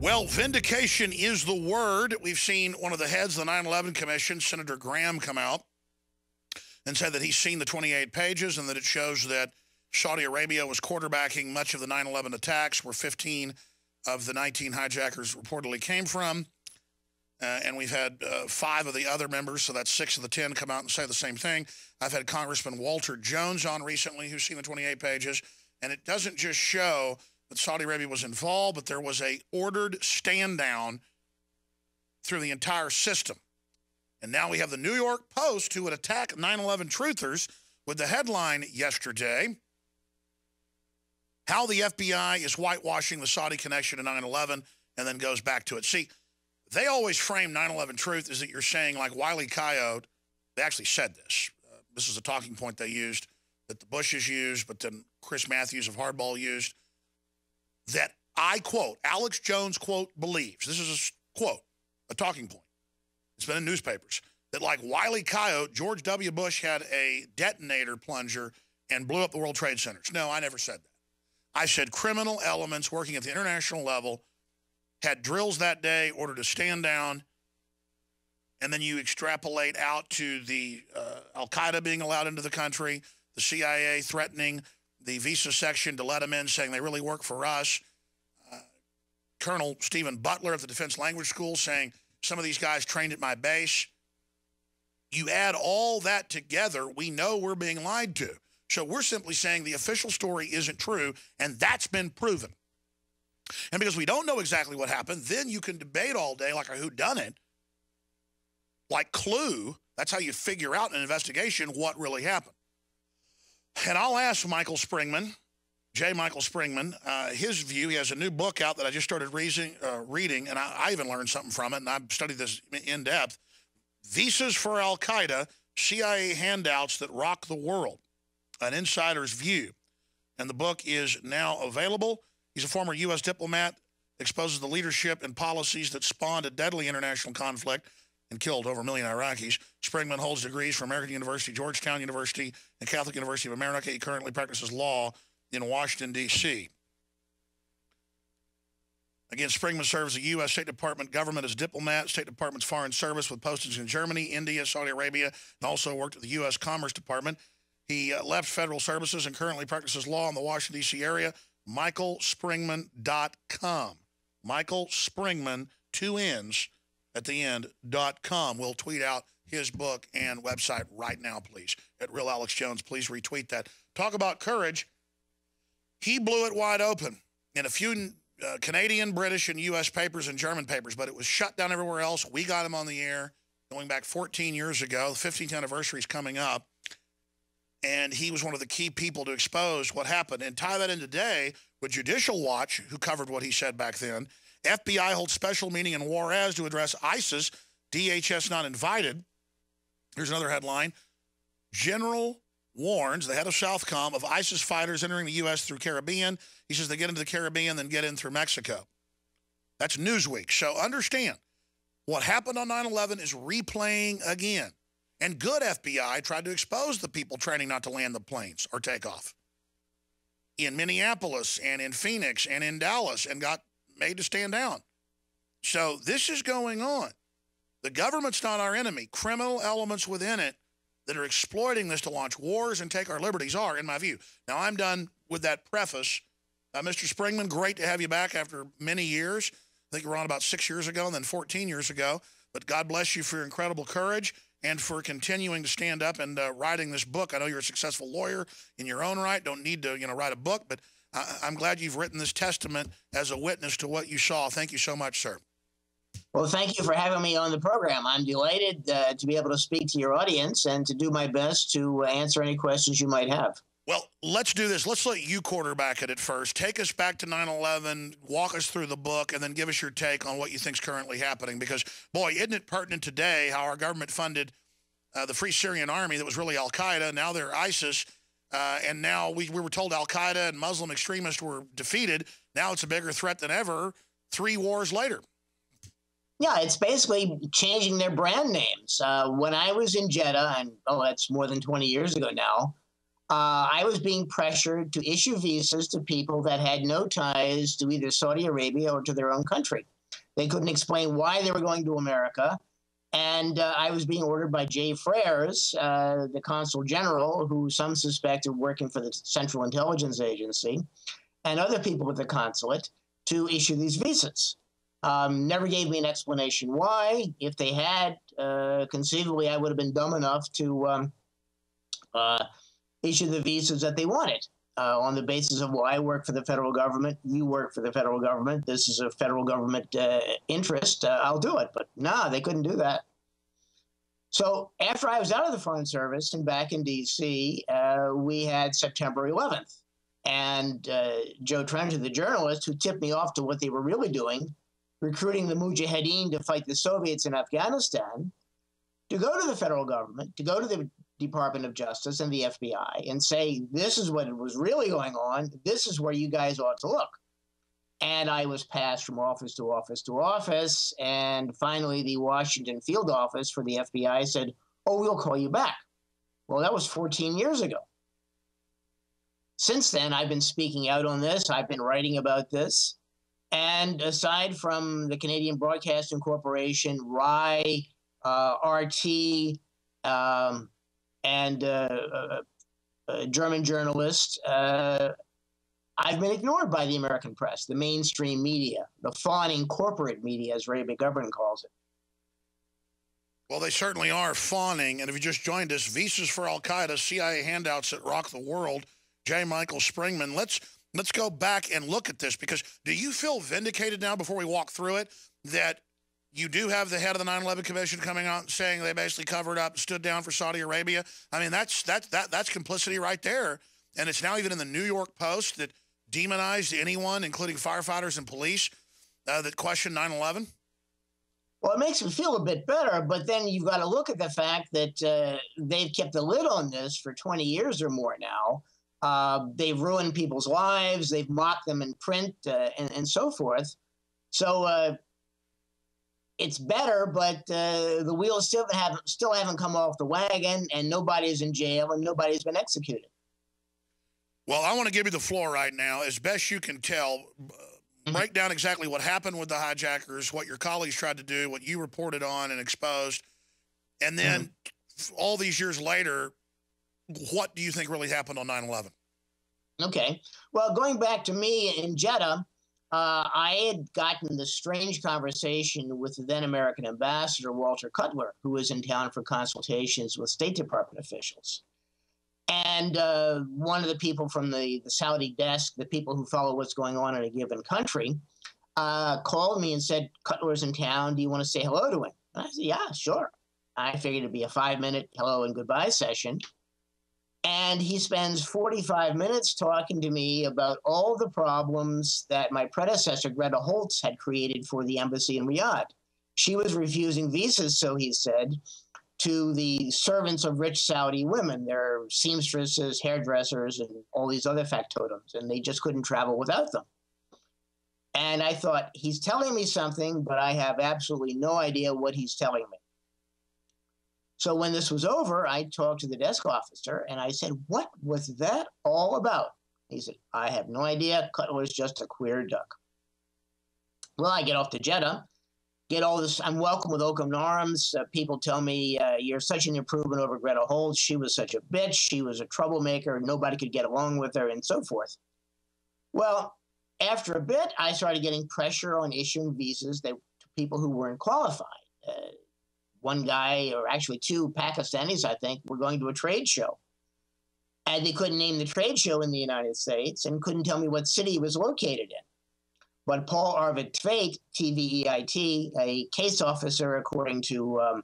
Well, vindication is the word. We've seen one of the heads of the 9 11 Commission, Senator Graham, come out and said that he's seen the 28 pages and that it shows that Saudi Arabia was quarterbacking much of the 9 11 attacks, where 15 of the 19 hijackers reportedly came from. Uh, and we've had uh, five of the other members, so that's six of the 10, come out and say the same thing. I've had Congressman Walter Jones on recently who's seen the 28 pages. And it doesn't just show that Saudi Arabia was involved, but there was a ordered stand down through the entire system. And now we have the New York Post who would attack 9/11 truthers with the headline yesterday how the FBI is whitewashing the Saudi connection to 9/11 and then goes back to it. See, they always frame 9/11 truth is that you're saying like Wiley Coyote. They actually said this. Uh, this is a talking point they used that the Bushes used, but then Chris Matthews of Hardball used that I quote, Alex Jones quote, believes, this is a quote, a talking point. It's been in newspapers that, like Wiley Coyote, George W. Bush had a detonator plunger and blew up the World Trade Centers. No, I never said that. I said criminal elements working at the international level had drills that day, ordered a stand down, and then you extrapolate out to the uh, Al Qaeda being allowed into the country, the CIA threatening the visa section to let them in, saying they really work for us. Uh, Colonel Stephen Butler of the Defense Language School saying some of these guys trained at my base. You add all that together, we know we're being lied to. So we're simply saying the official story isn't true, and that's been proven. And because we don't know exactly what happened, then you can debate all day like a whodunit, like Clue. That's how you figure out in an investigation what really happened. And I'll ask Michael Springman, J. Michael Springman, uh, his view. He has a new book out that I just started reading, uh, reading and I, I, even learned something from it, and I've studied this in depth. Visas for Al Qaeda, CIA handouts that rock the world, an insider's view. And the book is now available. He's a former U.S. diplomat, exposes the leadership and policies that spawned a deadly international conflict and killed over a million Iraqis. Springman holds degrees from American University, Georgetown University, and Catholic University of America. He currently practices law in Washington, D.C. Again, Springman serves the U.S. State Department government as diplomat, State Department's Foreign Service with postings in Germany, India, Saudi Arabia, and also worked at the U.S. Commerce Department. He uh, left federal services and currently practices law in the Washington, D.C. area. MichaelSpringman.com. Michael Springman, two N's at the end, dot com. We'll tweet out his book and website right now, please, at Real Alex Jones. Please retweet that. Talk about courage. He blew it wide open in a few uh, Canadian, British, and U.S. papers and German papers, but it was shut down everywhere else. We got him on the air going back 14 years ago. The 15th anniversary is coming up. And he was one of the key people to expose what happened. And tie that in today with Judicial Watch, who covered what he said back then, FBI holds special meeting in Juarez to address ISIS. DHS not invited. Here's another headline. General warns the head of Southcom of ISIS fighters entering the U.S. through Caribbean. He says they get into the Caribbean, then get in through Mexico. That's Newsweek. So understand what happened on 9 11 is replaying again. And good FBI tried to expose the people training not to land the planes or take off in Minneapolis and in Phoenix and in Dallas and got made to stand down. So this is going on. The government's not our enemy. Criminal elements within it that are exploiting this to launch wars and take our liberties are, in my view. Now, I'm done with that preface. Uh, Mr. Springman, great to have you back after many years. I think you were on about six years ago and then 14 years ago. But God bless you for your incredible courage and for continuing to stand up and uh, writing this book. I know you're a successful lawyer in your own right. Don't need to, you know, write a book, but I- I'm glad you've written this testament as a witness to what you saw. Thank you so much, sir. Well, thank you for having me on the program. I'm delighted uh, to be able to speak to your audience and to do my best to answer any questions you might have. Well, let's do this. Let's let you quarterback it at first. Take us back to 9 11, walk us through the book, and then give us your take on what you think is currently happening. Because, boy, isn't it pertinent today how our government funded uh, the Free Syrian Army that was really Al Qaeda? Now they're ISIS. Uh, and now we, we were told Al Qaeda and Muslim extremists were defeated. Now it's a bigger threat than ever, three wars later. Yeah, it's basically changing their brand names. Uh, when I was in Jeddah, and oh, that's more than 20 years ago now, uh, I was being pressured to issue visas to people that had no ties to either Saudi Arabia or to their own country. They couldn't explain why they were going to America. And uh, I was being ordered by Jay Freres, uh, the consul general, who some suspect of working for the Central Intelligence Agency, and other people at the consulate to issue these visas. Um, never gave me an explanation why. If they had, uh, conceivably, I would have been dumb enough to um, uh, issue the visas that they wanted uh, on the basis of, well, I work for the federal government, you work for the federal government, this is a federal government uh, interest, uh, I'll do it. But nah, they couldn't do that. So after I was out of the Foreign Service and back in D.C., uh, we had September 11th. And uh, Joe Trento, the journalist who tipped me off to what they were really doing, recruiting the Mujahideen to fight the Soviets in Afghanistan, to go to the federal government, to go to the Department of Justice and the FBI and say, this is what was really going on. This is where you guys ought to look. And I was passed from office to office to office. And finally, the Washington field office for the FBI said, oh, we'll call you back. Well, that was 14 years ago. Since then, I've been speaking out on this, I've been writing about this. And aside from the Canadian Broadcasting Corporation, RAI, uh, RT, um, and uh, a, German journalist. Uh, I've been ignored by the American press, the mainstream media, the fawning corporate media, as Ray McGovern calls it. Well, they certainly are fawning. And if you just joined us, visas for Al Qaeda, CIA handouts that rock the world. J. Michael Springman. Let's let's go back and look at this because do you feel vindicated now before we walk through it that you do have the head of the 9/11 Commission coming out saying they basically covered up, stood down for Saudi Arabia. I mean, that's that that that's complicity right there, and it's now even in the New York Post that demonized anyone, including firefighters and police, uh, that questioned 9/11. Well, it makes me feel a bit better, but then you've got to look at the fact that uh, they've kept the lid on this for 20 years or more now. Uh, they've ruined people's lives. They've mocked them in print uh, and, and so forth. So uh, it's better, but uh, the wheels still haven't still haven't come off the wagon, and nobody's in jail, and nobody's been executed. Well, I want to give you the floor right now, as best you can tell. Mm-hmm. Break down exactly what happened with the hijackers, what your colleagues tried to do, what you reported on and exposed, and then mm-hmm. all these years later, what do you think really happened on 9/11? Okay. Well, going back to me in Jeddah uh, I had gotten the strange conversation with the then American ambassador, Walter Cutler, who was in town for consultations with State Department officials. And uh, one of the people from the, the Saudi desk, the people who follow what's going on in a given country, uh, called me and said, Cutler's in town. Do you want to say hello to him? And I said, Yeah, sure. I figured it'd be a five minute hello and goodbye session. And he spends 45 minutes talking to me about all the problems that my predecessor, Greta Holtz, had created for the embassy in Riyadh. She was refusing visas, so he said, to the servants of rich Saudi women. They're seamstresses, hairdressers, and all these other factotums, and they just couldn't travel without them. And I thought, he's telling me something, but I have absolutely no idea what he's telling me. So when this was over, I talked to the desk officer and I said, What was that all about? He said, I have no idea. Cutler's just a queer duck. Well, I get off to Jeddah, get all this. I'm welcome with open arms. Uh, people tell me, uh, You're such an improvement over Greta Holtz. She was such a bitch. She was a troublemaker. Nobody could get along with her, and so forth. Well, after a bit, I started getting pressure on issuing visas that, to people who weren't qualified. Uh, one guy, or actually two Pakistanis, I think, were going to a trade show. And they couldn't name the trade show in the United States and couldn't tell me what city it was located in. But Paul Arvid Tveit, T-V-E-I-T, a case officer, according to um,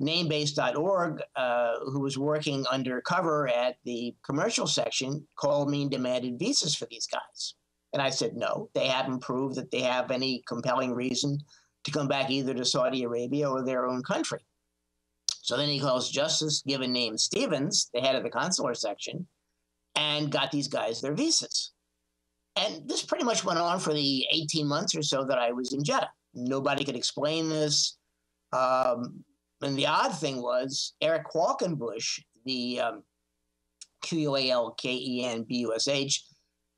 namebase.org, uh, who was working undercover at the commercial section, called me and demanded visas for these guys. And I said, no, they haven't proved that they have any compelling reason to come back either to Saudi Arabia or their own country. So then he calls Justice, given name Stevens, the head of the consular section, and got these guys their visas. And this pretty much went on for the 18 months or so that I was in Jeddah. Nobody could explain this. Um, and the odd thing was, Eric Qualkenbush, the um, Q U A L K E N B U S H,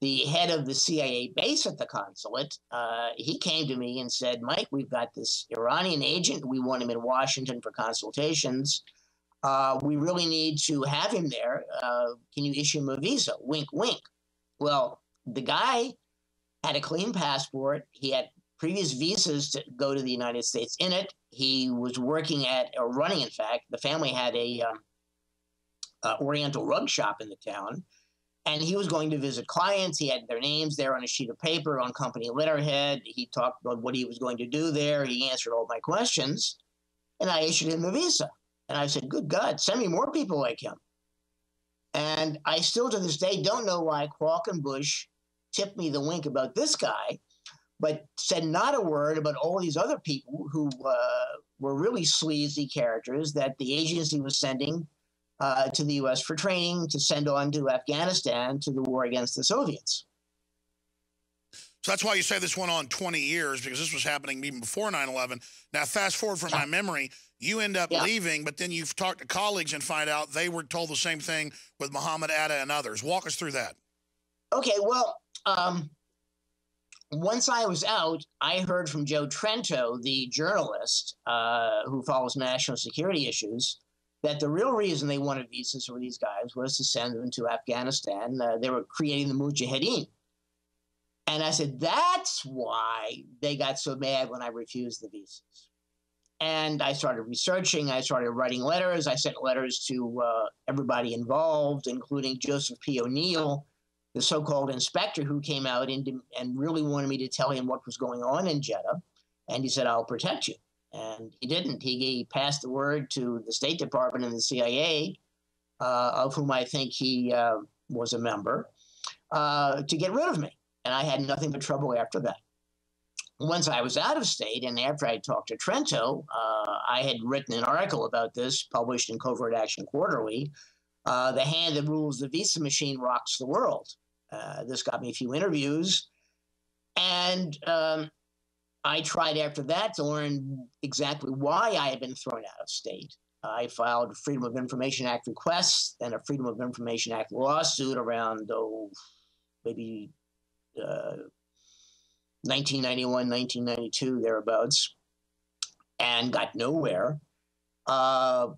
the head of the CIA base at the consulate, uh, he came to me and said, Mike, we've got this Iranian agent. We want him in Washington for consultations. Uh, we really need to have him there. Uh, can you issue him a visa? Wink, wink. Well, the guy had a clean passport. He had previous visas to go to the United States in it. He was working at, or running, in fact, the family had a um, uh, Oriental rug shop in the town and he was going to visit clients. He had their names there on a sheet of paper on company letterhead. He talked about what he was going to do there. He answered all my questions, and I issued him a visa. And I said, "Good God, send me more people like him." And I still to this day don't know why Qualkenbush tipped me the wink about this guy, but said not a word about all these other people who uh, were really sleazy characters that the agency was sending uh, to the U.S. for training to send on to Afghanistan to the war against the Soviets. So that's why you say this went on 20 years because this was happening even before 9 11. Now, fast forward from yeah. my memory, you end up yeah. leaving, but then you've talked to colleagues and find out they were told the same thing with Muhammad Atta and others. Walk us through that. Okay, well, um, once I was out, I heard from Joe Trento, the journalist uh, who follows national security issues, that the real reason they wanted visas for these guys was to send them to Afghanistan. Uh, they were creating the Mujahideen. And I said, that's why they got so mad when I refused the visas. And I started researching. I started writing letters. I sent letters to uh, everybody involved, including Joseph P. O'Neill, the so called inspector who came out and, and really wanted me to tell him what was going on in Jeddah. And he said, I'll protect you. And he didn't. He, he passed the word to the State Department and the CIA, uh, of whom I think he uh, was a member, uh, to get rid of me. And I had nothing but trouble after that. Once I was out of state, and after I talked to Trento, uh, I had written an article about this, published in Covert Action Quarterly. Uh, the hand that rules the visa machine rocks the world. Uh, this got me a few interviews. And um, I tried after that to learn exactly why I had been thrown out of state. I filed Freedom of Information Act requests and a Freedom of Information Act lawsuit around, oh, maybe uh, 1991, 1992, thereabouts, and got nowhere. Uh,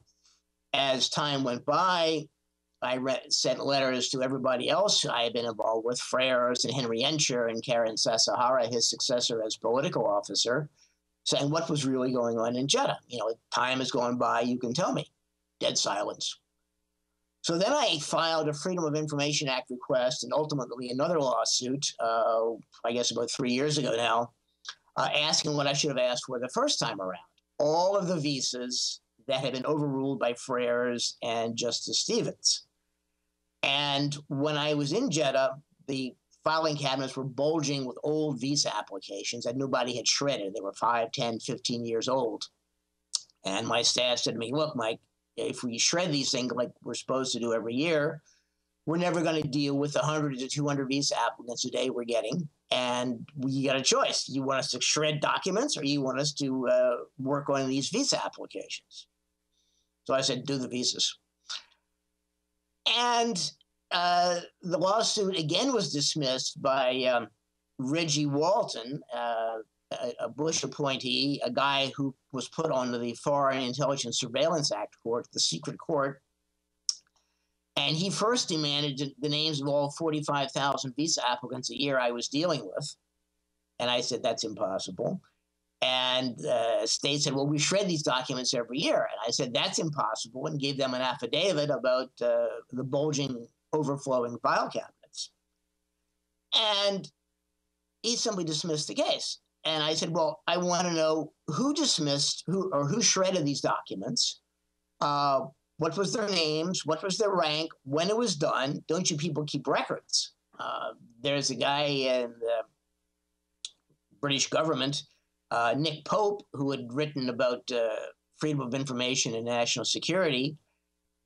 as time went by, I read, sent letters to everybody else I had been involved with, Freres and Henry Ensher and Karen Sasahara, his successor as political officer, saying what was really going on in Jeddah. You know, time has gone by, you can tell me. Dead silence. So then I filed a Freedom of Information Act request and ultimately another lawsuit, uh, I guess about three years ago now, uh, asking what I should have asked for the first time around. All of the visas that had been overruled by Freres and Justice Stevens. And when I was in Jeddah, the filing cabinets were bulging with old visa applications that nobody had shredded. They were 5, 10, 15 years old. And my staff said to me, Look, Mike, if we shred these things like we're supposed to do every year, we're never going to deal with the 100 to 200 visa applicants a day we're getting. And we got a choice. You want us to shred documents or you want us to uh, work on these visa applications? So I said, Do the visas. And uh, the lawsuit again was dismissed by um, Reggie Walton, uh, a, Bush appointee, a guy who was put on the Foreign Intelligence Surveillance Act court, the secret court. And he first demanded the names of all 45,000 visa applicants a year I was dealing with. And I said, that's impossible. And uh, state said, well, we shred these documents every year. And I said, that's impossible, and gave them an affidavit about uh, the bulging, overflowing file cabinets. And he simply dismissed the case. And I said, well, I want to know who dismissed who or who shredded these documents. Uh, what was their names? What was their rank? When it was done? Don't you people keep records? Uh, there's a guy in the British government uh, Nick Pope, who had written about uh, freedom of information and national security.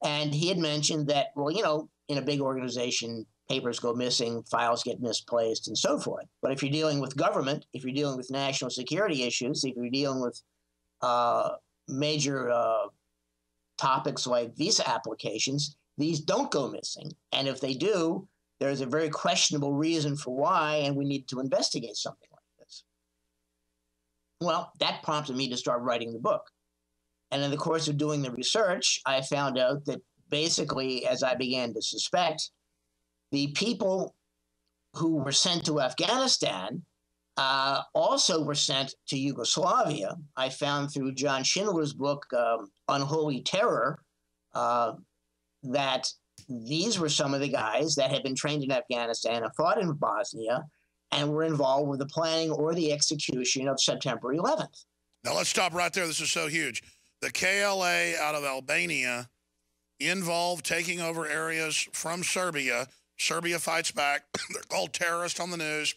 And he had mentioned that, well, you know, in a big organization, papers go missing, files get misplaced, and so forth. But if you're dealing with government, if you're dealing with national security issues, if you're dealing with uh, major uh, topics like visa applications, these don't go missing. And if they do, there's a very questionable reason for why, and we need to investigate something. Well, that prompted me to start writing the book. And in the course of doing the research, I found out that basically, as I began to suspect, the people who were sent to Afghanistan uh, also were sent to Yugoslavia. I found through John Schindler's book, um, Unholy Terror, uh, that these were some of the guys that had been trained in Afghanistan and fought in Bosnia and were involved with the planning or the execution of September 11th. Now, let's stop right there. This is so huge. The KLA out of Albania involved taking over areas from Serbia. Serbia fights back. They're called terrorists on the news.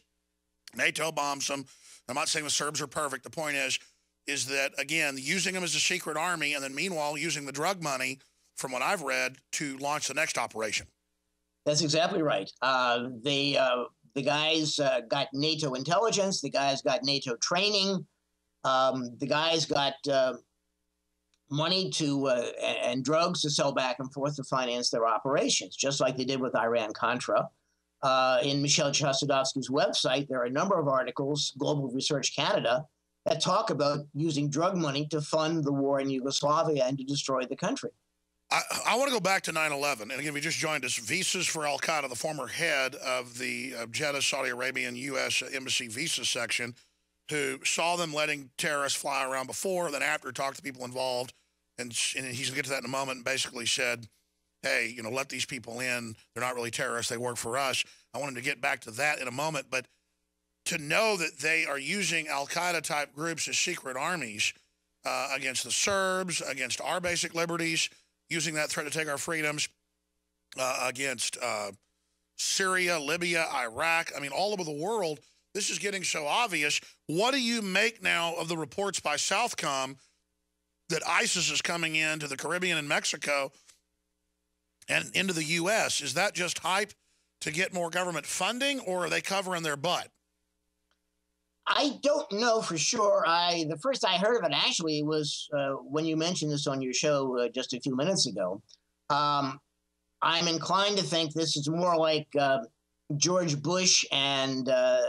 NATO bombs them. I'm not saying the Serbs are perfect. The point is, is that again using them as a secret army, and then meanwhile using the drug money, from what I've read, to launch the next operation. That's exactly right. Uh, they uh, the guys uh, got NATO intelligence. The guys got NATO training. Um, the guys got uh, money to uh, and drugs to sell back and forth to finance their operations, just like they did with Iran Contra. Uh, in Michel Chossudovsky's website, there are a number of articles, Global Research Canada, that talk about using drug money to fund the war in Yugoslavia and to destroy the country. I, I want to go back to 9 11. And again, you just joined us, visas for Al Qaeda, the former head of the uh, Jeddah, Saudi Arabian U.S. Embassy visa section, who saw them letting terrorists fly around before, then after talked to people involved. And, and he's going to get to that in a moment and basically said, hey, you know, let these people in. They're not really terrorists. They work for us. I wanted to get back to that in a moment. But to know that they are using Al Qaeda type groups as secret armies uh, against the Serbs, against our basic liberties, using that threat to take our freedoms, uh, against uh, Syria, Libya, Iraq, I mean, all over the world, this is getting so obvious. What do you make now of the reports by Southcom that ISIS is coming into the Caribbean and Mexico? and into the U.S. Is that just hype to get more government funding, or are they covering their butt? I don't know for sure. I the first I heard of it actually was uh, when you mentioned this on your show uh, just a few minutes ago. Um, I'm inclined to think this is more like uh, George Bush and uh,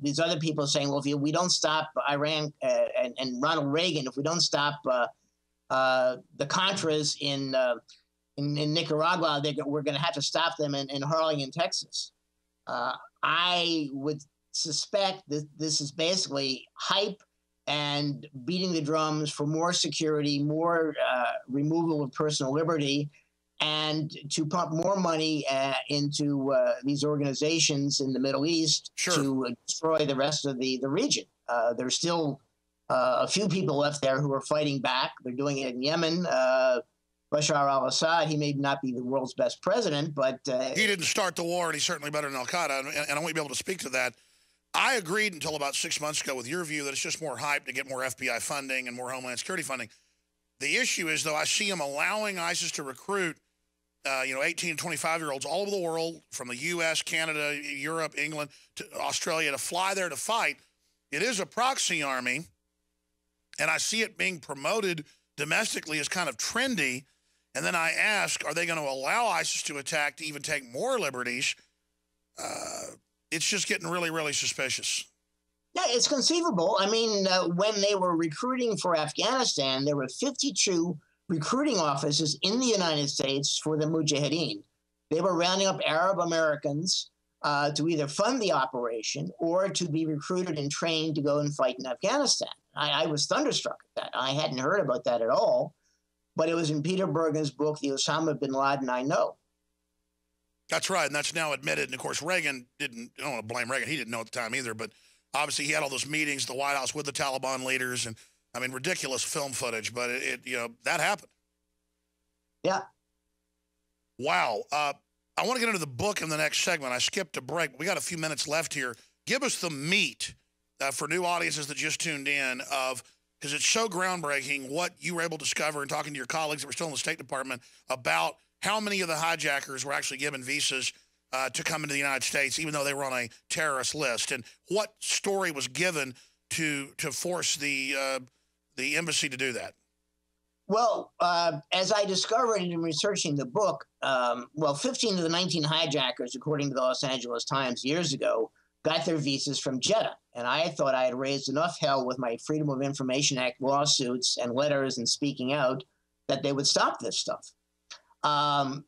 these other people saying, "Well, if we don't stop Iran uh, and, and, Ronald Reagan, if we don't stop uh, the Contras in in, in Nicaragua, we're going to have to stop them in, in Texas. I would suspect that this is basically hype and beating the drums for more security, more uh, removal of personal liberty, and to pump more money uh, into uh, these organizations in the Middle East sure. to destroy the rest of the, the region. Uh, there's still uh, a few people left there who are fighting back. They're doing it in Yemen. Bashar al Assad, he may not be the world's best president, but. Uh, he didn't start the war, and he's certainly better than Al Qaeda. And, and I won't be able to speak to that. I agreed until about six months ago with your view that it's just more hype to get more FBI funding and more Homeland Security funding. The issue is, though, I see them allowing ISIS to recruit, uh, you know, 18 and 25 year olds all over the world, from the U.S., Canada, Europe, England, to Australia, to fly there to fight. It is a proxy army, and I see it being promoted domestically as kind of trendy. And then I ask, are they going to allow ISIS to attack to even take more liberties? Uh, it's just getting really, really suspicious. Yeah, it's conceivable. I mean, uh, when they were recruiting for Afghanistan, there were 52 recruiting offices in the United States for the Mujahideen. They were rounding up Arab Americans uh, to either fund the operation or to be recruited and trained to go and fight in Afghanistan. I, I was thunderstruck at that. I hadn't heard about that at all but it was in Peter Bergen's book, The Osama bin Laden I Know. That's right, and that's now admitted. And of course, Reagan didn't. I don't want to blame Reagan; he didn't know at the time either. But obviously, he had all those meetings, the White House with the Taliban leaders, and I mean, ridiculous film footage. But it, it you know, that happened. Yeah. Wow. Uh, I want to get into the book in the next segment. I skipped a break. We got a few minutes left here. Give us the meat uh, for new audiences that just tuned in of because it's so groundbreaking what you were able to discover and talking to your colleagues that were still in the State Department about how many of the hijackers were actually given visas uh, to come into the United States, even though they were on a terrorist list, and what story was given to to force the uh, the embassy to do that. Well, uh, as I discovered in researching the book, um, well, 15 of the 19 hijackers, according to the Los Angeles Times years ago, got their visas from Jeddah. And I thought I had raised enough hell with my Freedom of Information Act lawsuits and letters and speaking out that they would stop this stuff. Um,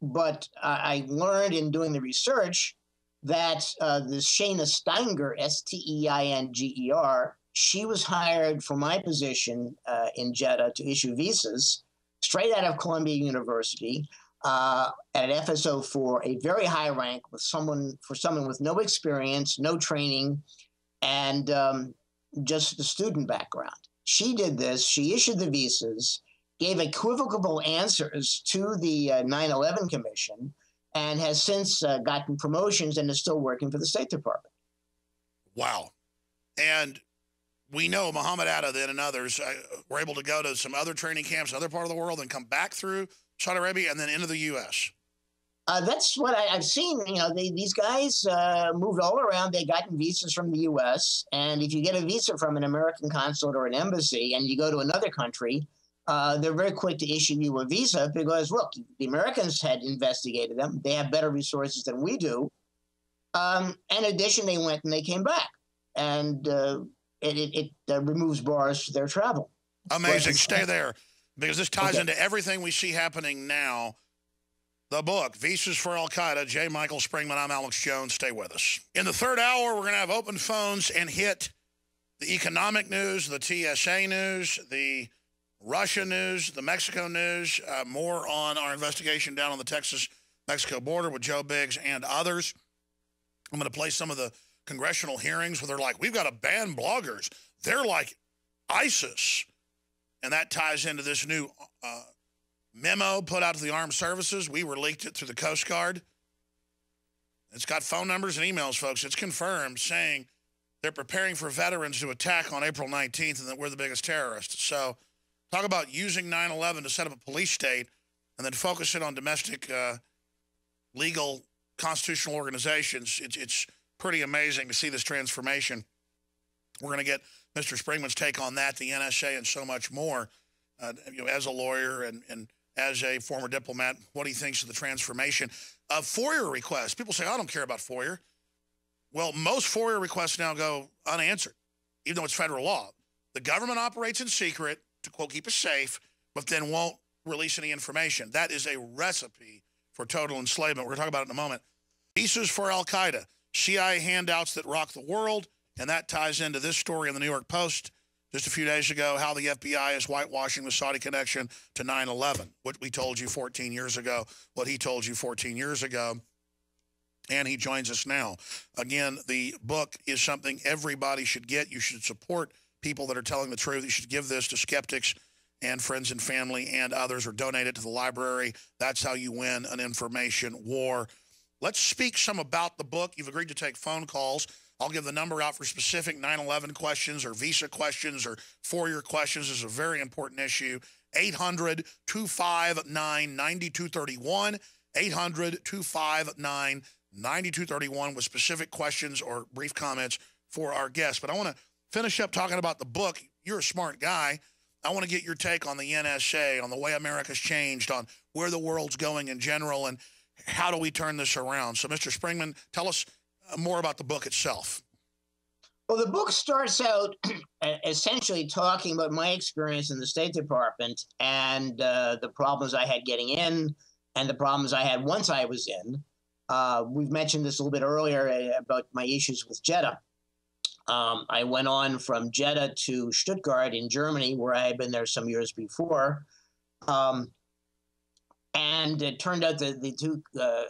but I learned in doing the research that uh, this Steinger, S T E I N G E R, she was hired for my position uh, in Jeddah to issue visas straight out of Columbia University uh, at FSO for a very high rank with someone for someone with no experience, no training, and um, just a student background. She did this. She issued the visas, gave equivocal answers to the uh, 9/11 Commission, and has since uh, gotten promotions and is still working for the State Department. Wow, and we know Muhammad Atta then and others uh, were able to go to some other training camps, other part of the world, and come back through Saudi Arabia and then into the U.S. Uh, that's what I, have seen. You know, they, these guys uh, moved all around. They gotten visas from the U.S. And if you get a visa from an American consulate or an embassy, and you go to another country, uh, they're very quick to issue you a visa because look, the Americans had investigated them. They have better resources than we do. Um, in addition, they went and they came back, and uh, it, it, it uh, removes bars to their travel. Amazing. Stay there because this ties okay. into everything we see happening now. The book, Visas for Al Qaeda, J. Michael Springman. I'm Alex Jones. Stay with us. In the third hour, we're going to have open phones and hit the economic news, the TSA news, the Russia news, the Mexico news, uh, more on our investigation down on the Texas Mexico border with Joe Biggs and others. I'm going to play some of the congressional hearings where they're like, we've got to ban bloggers. They're like ISIS. And that ties into this new uh, memo put out to the armed services. We were leaked it through the Coast Guard. It's got phone numbers and emails, folks. It's confirmed saying they're preparing for veterans to attack on April 19th and that we're the biggest terrorists. So, talk about using 9 11 to set up a police state and then focus it on domestic uh, legal constitutional organizations. It's, it's pretty amazing to see this transformation. We're going to get Mr. Springman's take on that, the NSA, and so much more. Uh, you know, as a lawyer and, and as a former diplomat, what he thinks of the transformation of FOIA requests. People say, I don't care about FOIA. Well, most FOIA requests now go unanswered, even though it's federal law. The government operates in secret to, quote, keep us safe, but then won't release any information. That is a recipe for total enslavement. We're going to talk about it in a moment. Visas for Al Qaeda. CIA handouts that rock the world. And that ties into this story in the New York Post just a few days ago how the FBI is whitewashing the Saudi connection to 9 11. What we told you 14 years ago, what he told you 14 years ago. And he joins us now. Again, the book is something everybody should get. You should support people that are telling the truth. You should give this to skeptics and friends and family and others or donate it to the library. That's how you win an information war. Let's speak some about the book. You've agreed to take phone calls. I'll give the number out for specific 9 11 questions or visa questions or FOIA questions. This is a very important issue. 800 259 9231. 800 259 9231 with specific questions or brief comments for our guests. But I want to finish up talking about the book. You're a smart guy. I want to get your take on the NSA, on the way America's changed, on where the world's going in general. And how do we turn this around? So, Mr. Springman, tell us uh, more about the book itself. Well, the book starts out essentially talking about my experience in the State Department and uh, the problems I had getting in and the problems I had once I was in. Uh, we've mentioned this a little bit earlier uh, about my issues with Jeddah. Um, I went on from Jeddah to Stuttgart in Germany, where I had been there some years before. Um, and it turned out that the two uh,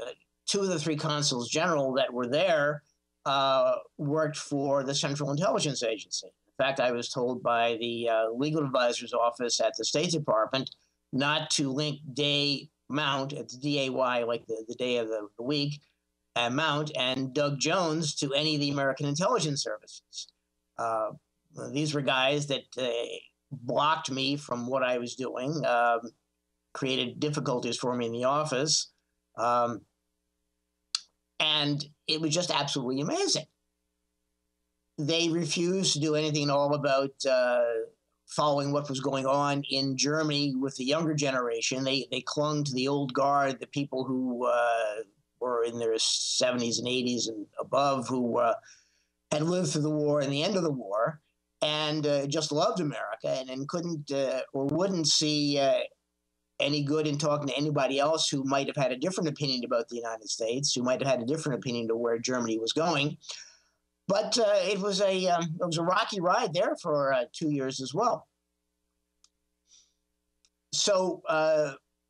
two of the three consuls general that were there uh, worked for the Central Intelligence Agency. In fact, I was told by the uh, legal advisor's office at the State Department not to link day Mount, it's D A Y, like the, the day of the, the week, Mount and Doug Jones to any of the American intelligence services. Uh, these were guys that uh, blocked me from what I was doing. Um, created difficulties for me in the office. Um, and it was just absolutely amazing. They refused to do anything at all about uh, following what was going on in Germany with the younger generation. They they clung to the old guard, the people who uh, in their 70s and 80s and above, who uh, had lived through the war and the end of the war, and uh, just loved America and, and couldn't uh, or wouldn't see uh, any good in talking to anybody else who might have had a different opinion about the United States, who might have had a different opinion to where Germany was going. But uh, it was a um, it was a rocky ride there for uh, two years as well. So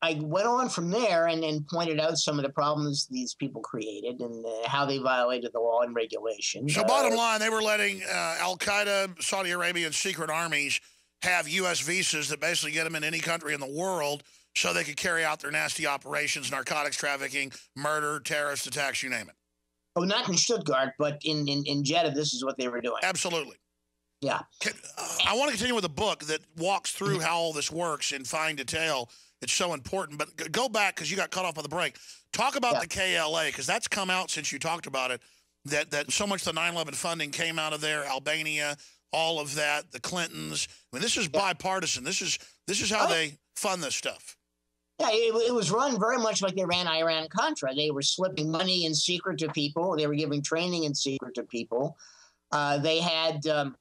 I went on from there and, and pointed out some of the problems these people created and uh, how they violated the law and regulation. So, bottom line, they were letting uh, Al Qaeda, Saudi Arabian secret armies have U.S. visas that basically get them in any country in the world so they could carry out their nasty operations, narcotics trafficking, murder, terrorist attacks, you name it. Oh, not in Stuttgart, but in, in, in Jeddah, this is what they were doing. Absolutely. Yeah. Can, uh, I want to continue with a book that walks through how all this works in fine detail. It's so important. But go back because you got cut off by the break. Talk about yeah. the KLA because that's come out since you talked about it. That that so much the 9/11 funding came out of there, Albania, all of that, the Clintons. I mean, this is yeah. bipartisan. This is this is how oh. they fund this stuff. Yeah, it, it, was run very much like they ran Iran Contra. They were slipping money in secret to people. They were giving training in secret to people. Uh, they had um,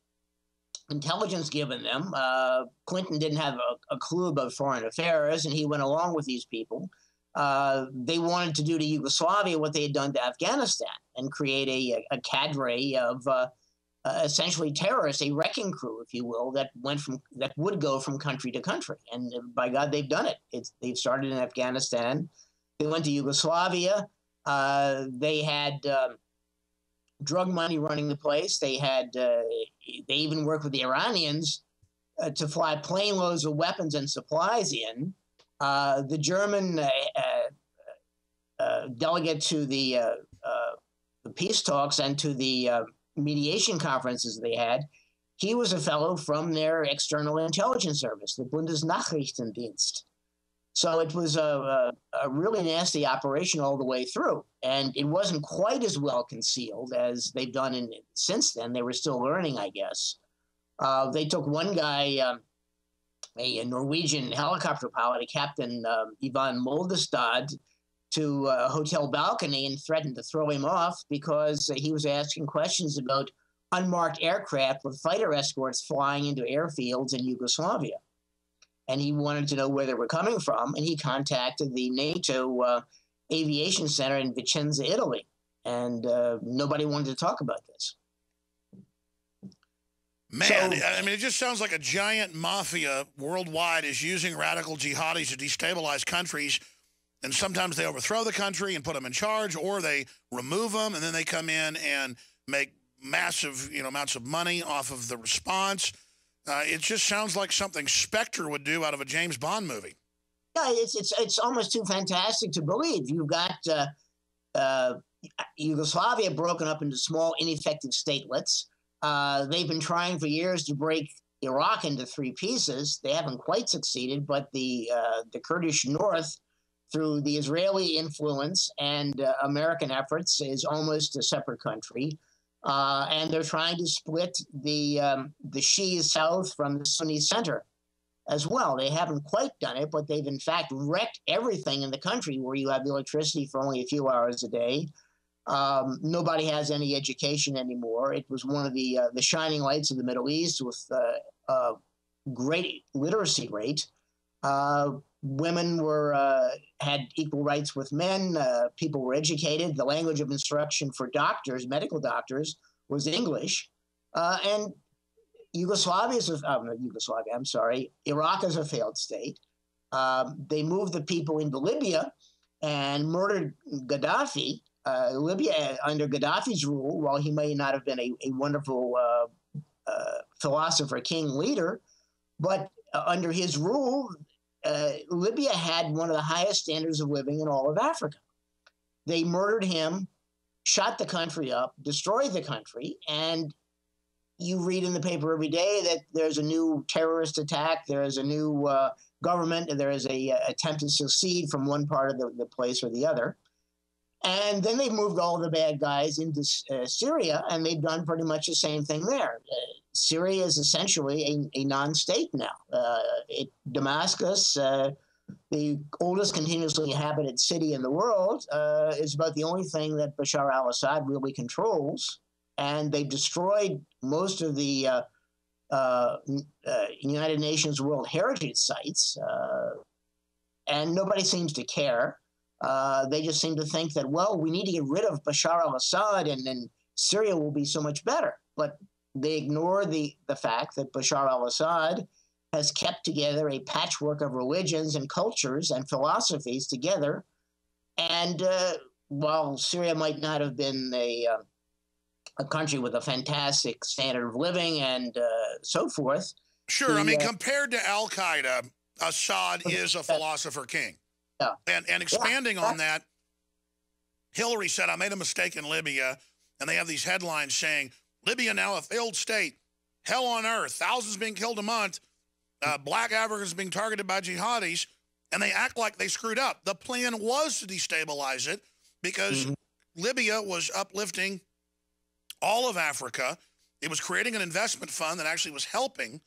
intelligence given them. Uh, Clinton didn't have a, a, clue about foreign affairs, and he went along with these people. Uh, they wanted to do to Yugoslavia what they had done to Afghanistan and create a, a cadre of uh, uh, essentially terrorists, a wrecking crew, if you will, that went from that would go from country to country. And by God, they've done it. It's, they've started in Afghanistan. They went to Yugoslavia. Uh, they had um, drug money running the place. They had uh, they even worked with the Iranians uh, to fly plane loads of weapons and supplies in. Uh, the German delegate to the the peace talks and to the mediation conferences they had, he was a fellow from their external intelligence service, the Bundesnachrichtendienst. So it was a, a, a, really nasty operation all the way through. And it wasn't quite as well concealed as they've done in, since then. They were still learning, I guess. Uh, they took one guy, um, a, a, Norwegian helicopter pilot, a Captain um, Ivan Moldestad, to a hotel balcony and threatened to throw him off because he was asking questions about unmarked aircraft with fighter escorts flying into airfields in Yugoslavia. And he wanted to know where they were coming from, and he contacted the NATO uh, Aviation Center in Vicenza, Italy. And uh, nobody wanted to talk about this. Man, so, I mean, it just sounds like a giant mafia worldwide is using radical jihadis to destabilize countries and sometimes they overthrow the country and put them in charge, or they remove them, and then they come in and make massive, you know, amounts of money off of the response. Uh, it just sounds like something Spectre would do out of a James Bond movie. Yeah, it's it's it's almost too fantastic to believe. You've got uh, uh, Yugoslavia broken up into small, ineffective statelets. Uh, they've been trying for years to break Iraq into three pieces. They haven't quite succeeded, but the uh, the Kurdish North through the Israeli influence and uh, American efforts, is almost a separate country. Uh, and they're trying to split the um, the Shia South from the Sunni center as well. They haven't quite done it, but they've in fact wrecked everything in the country where you have electricity for only a few hours a day. Um, nobody has any education anymore. It was one of the uh, the shining lights of the Middle East with uh, a great literacy rate. Uh, women were uh, had equal rights with men. Uh, people were educated. The language of instruction for doctors, medical doctors, was English. Uh, and Yugoslavia is a, oh, Yugoslavia. I'm sorry. Iraq is a failed state. Um, they moved the people into Libya and murdered Gaddafi. Uh, Libya, under Gaddafi's rule, while he may not have been a, a wonderful uh, philosopher, king, leader, but under his rule, uh, Libya had one of the highest standards of living in all of Africa. They murdered him, shot the country up, destroyed the country, and you read in the paper every day that there's a new terrorist attack, there is a new uh, government, and there is a, a, attempt to secede from one part of the, the, place or the other. And then they've moved all the bad guys into uh, Syria, and they've done pretty much the same thing there. Syria is essentially a, a non-state now. Uh, it, Damascus, uh, the oldest continuously inhabited city in the world, uh, is about the only thing that Bashar al-Assad really controls, and they've destroyed most of the uh, uh, uh, United Nations World Heritage sites, and nobody seems to care. they just seem to think that, well, we need to get rid of Bashar al-Assad, and then Syria will be so much better. But they ignore the, the fact that Bashar al Assad has kept together a patchwork of religions and cultures and philosophies together. And uh, while Syria might not have been a, uh, a country with a fantastic standard of living and uh, so forth. Sure. The, I mean, uh, compared to Al Qaeda, Assad is a philosopher king. Yeah. And, and expanding yeah. on that, Hillary said, I made a mistake in Libya. And they have these headlines saying, Libya now a failed state, hell on earth, thousands being killed a month, uh, black Africans being targeted by jihadis, and they act like they screwed up. The plan was to destabilize it because mm-hmm. Libya was uplifting all of Africa. It was creating an investment fund that actually was helping.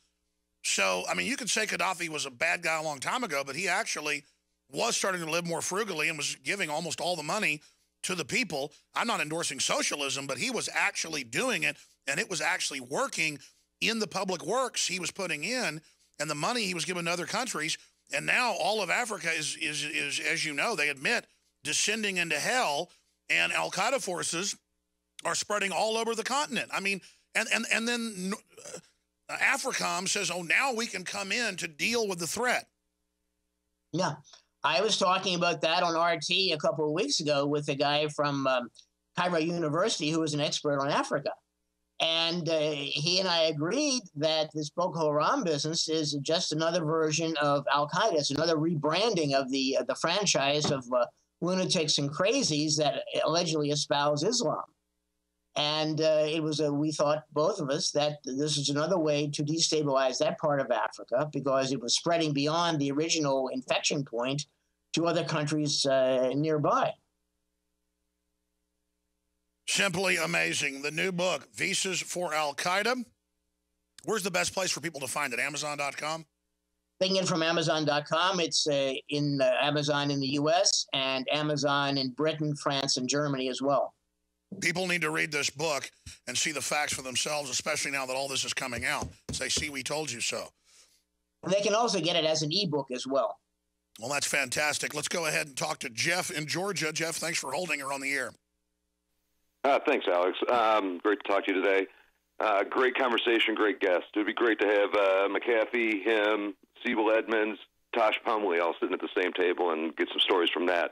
So, I mean, you could say Gaddafi was a bad guy a long time ago, but he actually was starting to live more frugally and was giving almost all the money to the people. I'm not endorsing socialism, but he was actually doing it, and it was actually working in the public works he was putting in and the money he was giving to other countries. And now all of Africa is, is, is as you know, they admit, descending into hell, and Al Qaeda forces are spreading all over the continent. I mean, and, and, and then uh, AFRICOM says, oh, now we can come in to deal with the threat. Yeah. I was talking about that on RT a couple of weeks ago with a guy from um, Cairo University who was an expert on Africa. And uh, he and I agreed that this Boko Haram business is just another version of Al Qaeda. It's another rebranding of the uh, the franchise of uh, lunatics and crazies that allegedly espouse Islam. And uh, it was a, we thought both of us that this is another way to destabilize that part of Africa because it was spreading beyond the original infection point to other countries uh, nearby. Simply amazing. The new book, Visas for Al Qaeda. Where's the best place for people to find it? Amazon.com? They can get it from Amazon.com. It's uh, in uh, Amazon in the U.S. and Amazon in Britain, France, and Germany as well. People need to read this book and see the facts for themselves, especially now that all this is coming out. Say, see, we told you so. They can also get it as an ebook as well. Well, that's fantastic. Let's go ahead and talk to Jeff in Georgia. Jeff, thanks for holding her on the air. Uh, thanks, Alex. Um, great to talk to you today. Uh, great conversation, great guest. It would be great to have uh, McAfee, him, Sibel Edmonds, Tosh Plumlee all sitting at the same table and get some stories from that.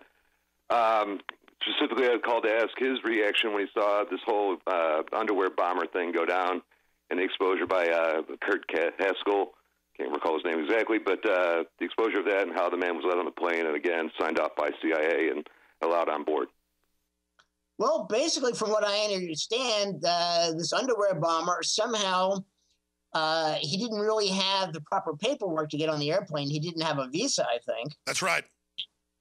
Um, specifically, I called to ask his reaction when he saw this whole uh, underwear bomber thing go down and the exposure by uh, Kurt Haskell. Can't recall his name exactly, but uh, the exposure of that and how the man was let on the plane and again signed off by CIA and allowed on board. Well, basically, from what I understand, uh, this underwear bomber somehow uh, he didn't really have the proper paperwork to get on the airplane. He didn't have a visa, I think. That's right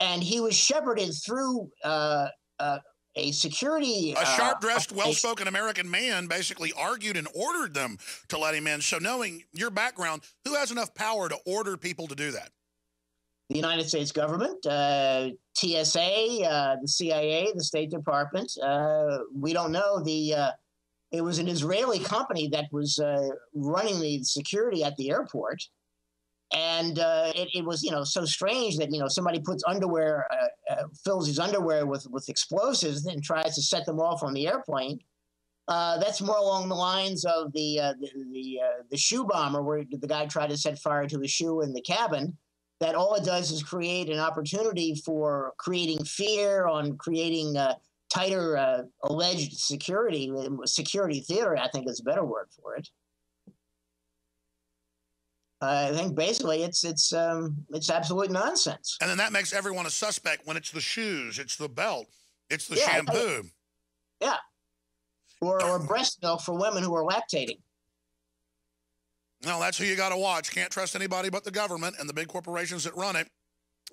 and he was shepherded through uh, uh, a security. A uh, sharp dressed, well spoken American man basically argued and ordered them to let him in. So, knowing your background, who has enough power to order people to do that? The United States government, uh, TSA, uh, the CIA, the State Department. Uh, we don't know. The it was an Israeli company that was running the security at the airport and uh, it, it, was you know so strange that you know somebody puts underwear uh, uh, fills his underwear with with explosives and tries to set them off on the airplane. Uh, that's more along the lines of the uh, the the, uh, the, shoe bomber where the guy tried to set fire to the shoe in the cabin that all it does is create an opportunity for creating fear on creating tighter alleged security security theater i think is a better word for it I think basically it's it's um, it's absolute nonsense. And then that makes everyone a suspect when it's the shoes, it's the belt, it's the yeah, shampoo. Yeah, or or breast milk for women who are lactating. No, that's who you got to watch. Can't trust anybody but the government and the big corporations that run it.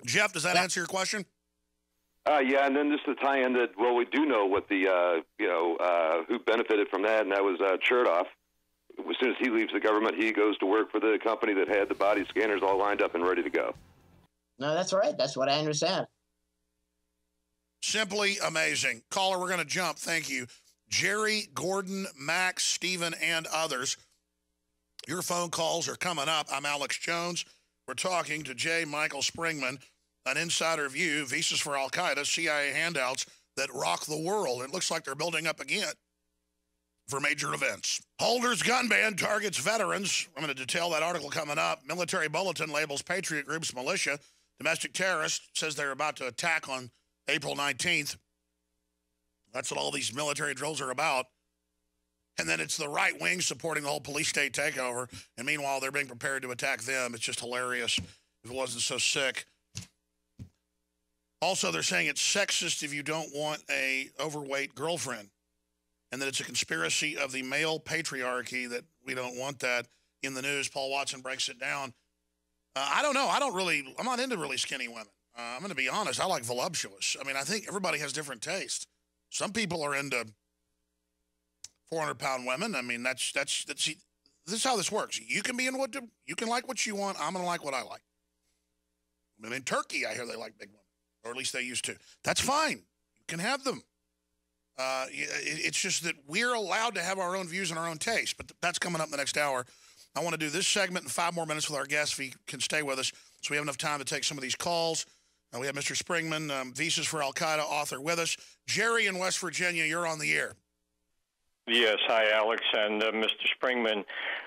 Jeff, does that yeah. answer your question? Uh, yeah, and then just to tie in that, well, we do know what the uh, you know uh, who benefited from that, and that was uh, Chertoff as soon as he leaves the government, he goes to work for the company that had the body scanners all lined up and ready to go. No, that's right. That's what I understand. Simply amazing. Caller, we're going to jump. Thank you. Jerry, Gordon, Max, Stephen, and others. Your phone calls are coming up. I'm Alex Jones. We're talking to J. Michael Springman, an insider view, visas for Al Qaeda, CIA handouts that rock the world. It looks like they're building up again for major events. Holder's gun ban targets veterans. I'm going to detail that article coming up. Military Bulletin labels Patriot groups militia. Domestic terrorists says they're about to attack on April 19th. That's what all these military drills are about. And then it's the right wing supporting the whole police state takeover. And meanwhile, they're being prepared to attack them. It's just hilarious if it wasn't so sick. Also, they're saying it's sexist if you don't want a overweight girlfriend and that it's a conspiracy of the male patriarchy that we don't want that in the news. Paul Watson breaks it down. Uh, I don't know. I don't really, I'm not into really skinny women. Uh, I'm going to be honest. I like voluptuous. I mean, I think everybody has different tastes. Some people are into 400 pound women. I mean, that's, that's, that's, this is how this works. You can be in what, you can like what you want. I'm going to like what I like. I mean, in Turkey, I hear they like big women, or at least they used to. That's fine. You can have them. Uh, it's just that we're allowed to have our own views and our own taste, but that's coming up in the next hour. I want to do this segment in five more minutes with our guest, if he can stay with us, so we have enough time to take some of these calls. Uh, we have Mr. Springman, um, Visas for Al Qaeda author, with us. Jerry in West Virginia, you're on the air. Yes, hi, Alex and uh, Mr. Springman.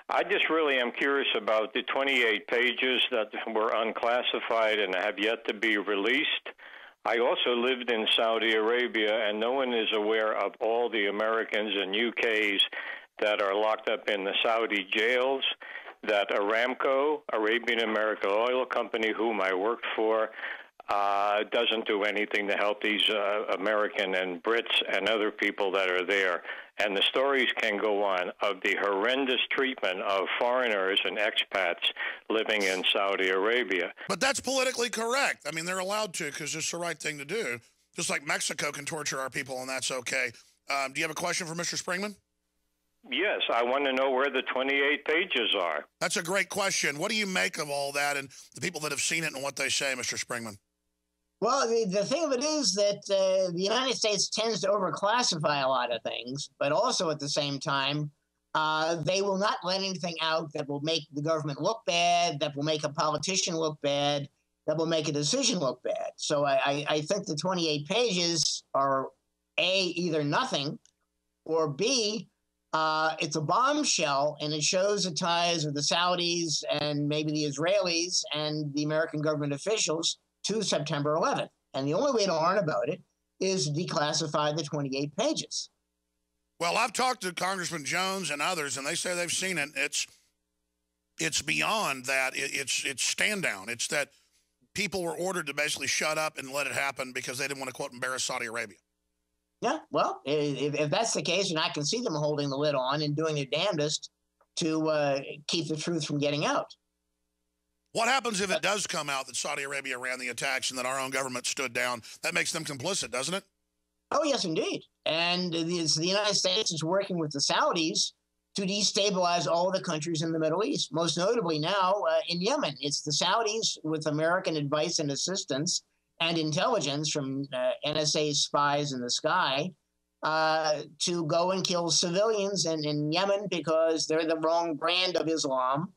I just really am curious about the 28 pages that were unclassified and have yet to be released. I also lived in Saudi Arabia, and no one is aware of all the Americans and UKs that are locked up in the Saudi jails. That Aramco, Arabian American Oil Company, whom I worked for, uh, doesn't do anything to help these uh, American and Brits and other people that are there. And the stories can go on of the horrendous treatment of foreigners and expats living in Saudi Arabia. But that's politically correct. I mean, they're allowed to because it's the right thing to do. Just like Mexico can torture our people, and that's okay. Um, do you have a question for Mr. Springman? Yes, I want to know where the 28 pages are. That's a great question. What do you make of all that and the people that have seen it and what they say, Mr. Springman? Well, the, the thing of it is that uh, the United States tends to overclassify a lot of things, but also at the same time, uh, they will not let anything out that will make the government look bad, that will make a politician look bad, that will make a decision look bad. So I, I think the 28 pages are A, either nothing, or B, uh, it's a bombshell and it shows the ties of the Saudis and maybe the Israelis and the American government officials to September 11th. And the only way to learn about it is declassify the 28 pages. Well, I've talked to Congressman Jones and others, and they say they've seen it. It's it's beyond that. it's it's stand down. It's that people were ordered to basically shut up and let it happen because they didn't want to quote embarrass Saudi Arabia. Yeah, well, if, if that's the case, and I can see them holding the lid on and doing their damnedest to uh, keep the truth from getting out. What happens if it does come out that Saudi Arabia ran the attacks and that our own government stood down? That makes them complicit, doesn't it? Oh, yes, indeed. And the, the United States is working with the Saudis to destabilize all the countries in the Middle East, most notably now uh, in Yemen. It's the Saudis with American advice and assistance and intelligence from uh, NSA spies in the sky uh, to go and kill civilians in, in Yemen because they're the wrong brand of Islam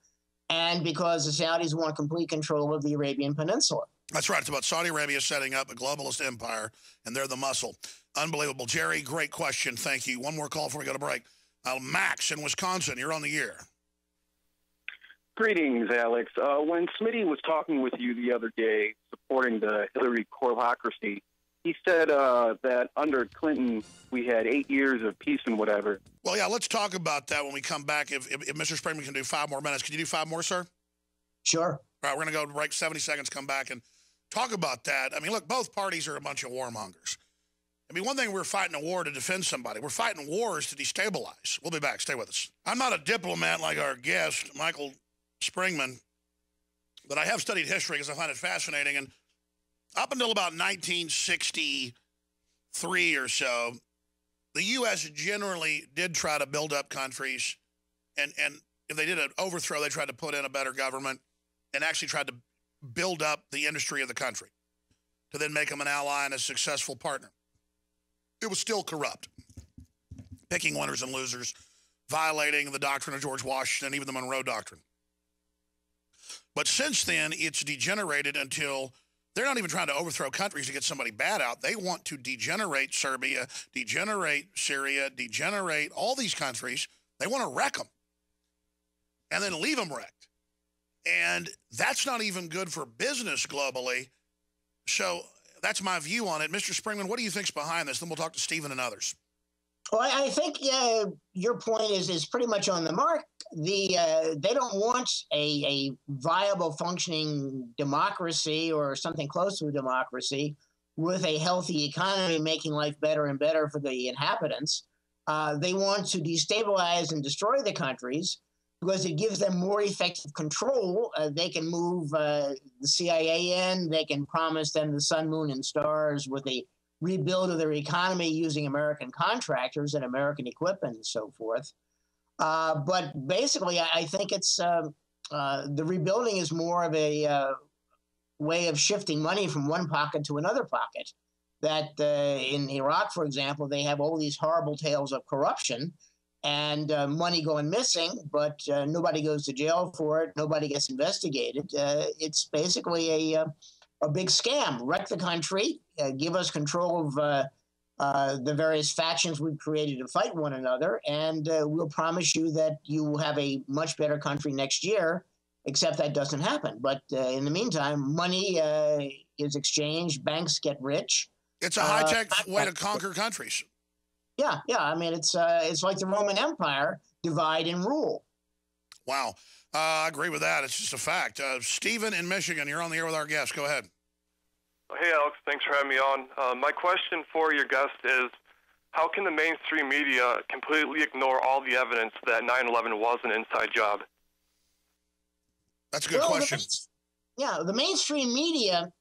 and because the Saudis want complete control of the Arabian Peninsula. That's right. It's about Saudi Arabia setting up a globalist empire, and they're the muscle. Unbelievable. Jerry, great question. Thank you. One more call before we go to break. Uh, Max in Wisconsin, you're on the air. Greetings, Alex. Uh, when Smitty was talking with you the other day supporting the Hillary corlocracy, he said uh, that under Clinton we had eight years of peace and whatever. Well, yeah, let's talk about that when we come back. If, if, if Mr. Springman can do five more minutes, can you do five more, sir? Sure. All right, we're going to go break 70 seconds, come back and talk about that. I mean, look, both parties are a bunch of warmongers. I mean, one thing we're fighting a war to defend somebody. We're fighting wars to destabilize. We'll be back. Stay with us. I'm not a diplomat like our guest, Michael Springman, but I have studied history because I find it fascinating. And up until about 1963 or so, the U.S. generally did try to build up countries and and if they did an overthrow, they tried to put in a better government, and actually tried to build up the industry of the country, to then make them an ally and a successful partner. It was still corrupt, picking winners and losers, violating the doctrine of George Washington, even the Monroe Doctrine. But since then, it's degenerated until they're not even trying to overthrow countries to get somebody bad out. They want to degenerate Serbia, degenerate Syria, degenerate all these countries. They want to wreck them and then leave them wrecked. And that's not even good for business globally. So that's my view on it. Mr. Springman, what do you think's behind this? Then we'll talk to Stephen and others. Well, I think your point is is pretty much on the mark. The uh, they don't want a, a viable, functioning democracy or something close to a democracy with a healthy economy, making life better and better for the inhabitants. Uh, they want to destabilize and destroy the countries because it gives them more effective control. Uh, they can move uh, the CIA in. They can promise them the sun, moon, and stars with a rebuild of their economy using American contractors and American equipment and so forth. Uh, but basically, I, I think it's um, uh, the rebuilding is more of a uh, way of shifting money from one pocket to another pocket. That uh, in Iraq, for example, they have all these horrible tales of corruption and uh, money going missing, but uh, nobody goes to jail for it. Nobody gets investigated. it's basically a a big scam, wreck the country, uh, give us control of uh, uh, the various factions we've created to fight one another, and uh, we'll promise you that you will have a much better country next year. Except that doesn't happen. But uh, in the meantime, money uh, is exchanged, banks get rich. It's a high tech way to conquer countries. Yeah, yeah. I mean, it's it's like the Roman Empire: divide and rule. Wow. Uh, I agree with that. It's just a fact. Uh, Stephen in Michigan, you're on the air with our guest. Go ahead. Hey, Alex. Thanks for having me on. Uh, my question for your guest is how can the mainstream media completely ignore all the evidence that 9 11 was an inside job? That's a good well, question. The, yeah, the mainstream media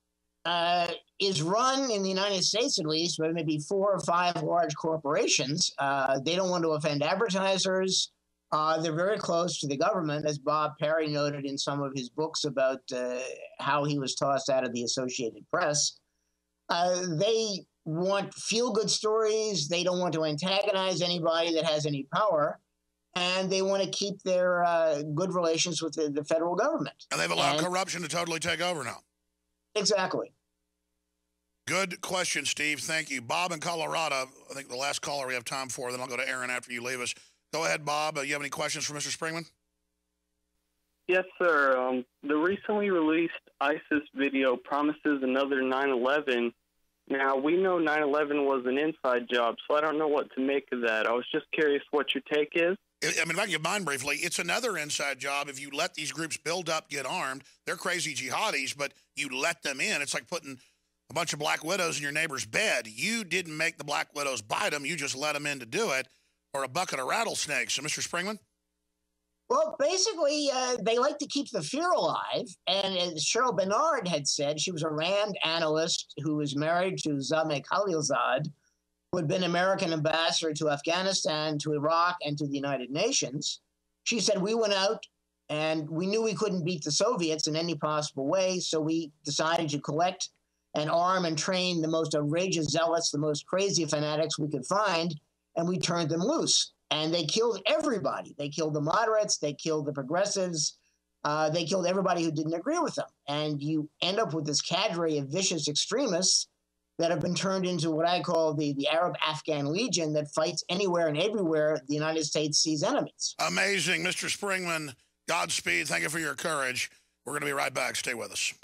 uh, is run in the United States, at least, by maybe four or five large corporations. Uh, they don't want to offend advertisers. Uh, they're very close to the government, as Bob Parry noted in some of his books about uh, how he was tossed out of the Associated Press. Uh, they want feel good stories. They don't want to antagonize anybody that has any power. And they want to keep their uh, good relations with the, the, federal government. And they've allowed and, corruption to totally take over now. Exactly. Good question, Steve. Thank you. Bob in Colorado, I think the last caller we have time for, then I'll go to Aaron after you leave us. Go ahead, Bob. Uh, you have any questions for Mr. Springman? Yes, sir. Um, the recently released ISIS video promises another 9 11. Now, we know 9 11 was an inside job, so I don't know what to make of that. I was just curious what your take is. I mean, if I can give mine briefly, it's another inside job. If you let these groups build up, get armed, they're crazy jihadis, but you let them in. It's like putting a bunch of black widows in your neighbor's bed. You didn't make the black widows bite them, you just let them in to do it or a bucket of rattlesnakes. So, Mr. Springman? Well, basically, uh, they like to keep the fear alive. And as Cheryl Benard had said, she was a RAND analyst who was married to Zalmay Khalilzad, who had been American ambassador to Afghanistan, to Iraq, and to the United Nations. She said, We went out and we knew we couldn't beat the Soviets in any possible way. So we decided to collect and arm and train the most outrageous zealots, the most crazy fanatics we could find and we turned them loose. And they killed everybody. They killed the moderates, they killed the progressives, uh, they killed everybody who didn't agree with them. And you end up with this cadre of vicious extremists that have been turned into what I call the, the Arab Afghan Legion that fights anywhere and everywhere the United States sees enemies. Amazing. Mr. Springman, Godspeed. Thank you for your courage. We're going to be right back. Stay with us.